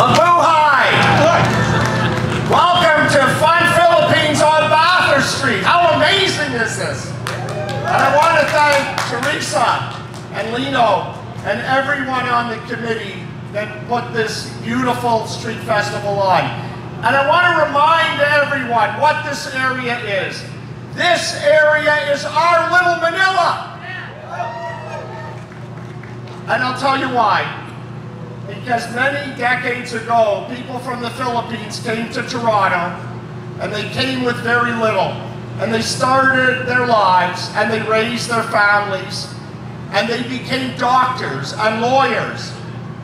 Mabuhay! Welcome to Fun Philippines on Bathurst Street. How amazing is this? And I want to thank Teresa and Lino and everyone on the committee that put this beautiful street festival on. And I want to remind everyone what this area is. This area is our little Manila. And I'll tell you why. Because many decades ago, people from the Philippines came to Toronto and they came with very little. And they started their lives and they raised their families and they became doctors and lawyers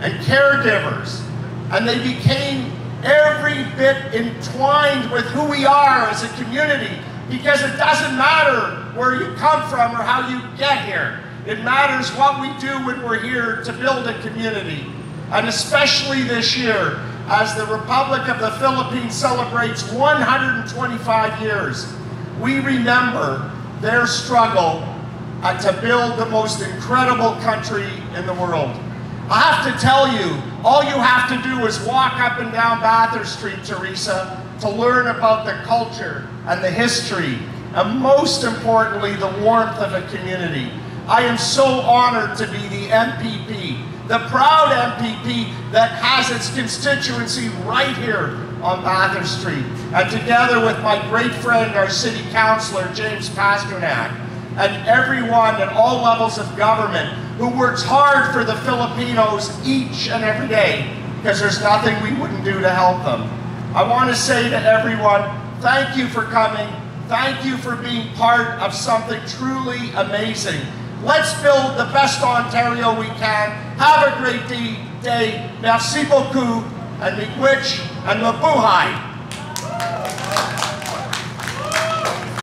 and caregivers. And they became every bit entwined with who we are as a community because it doesn't matter where you come from or how you get here. It matters what we do when we're here to build a community. And especially this year, as the Republic of the Philippines celebrates 125 years, we remember their struggle uh, to build the most incredible country in the world. I have to tell you, all you have to do is walk up and down Bathurst Street, Teresa, to learn about the culture and the history, and most importantly, the warmth of a community. I am so honored to be the MPP, the proud MPP that has its constituency right here on Bathurst Street. And together with my great friend, our city councillor, James Pasternak, and everyone at all levels of government who works hard for the Filipinos each and every day, because there's nothing we wouldn't do to help them. I want to say to everyone, thank you for coming. Thank you for being part of something truly amazing. Let's build the best Ontario we can. Have a great day. Merci beaucoup, and miigwech, and mabuhay.